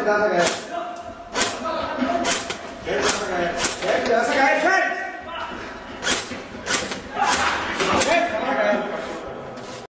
सुधार गया